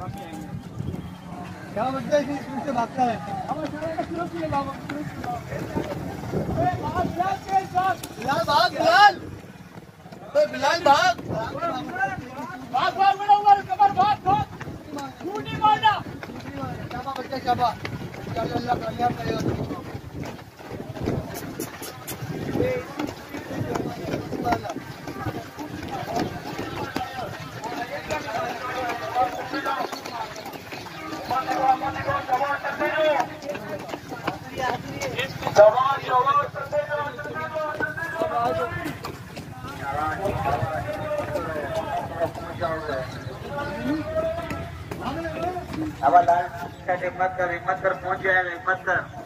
क्या बच्चा इसी स्कूल से भागता है? शाबा बच्चा अल्लाह कामयाब करेगा हिम्मत कर हिम्मत कर पहुँच जाएगा हिम्मत कर।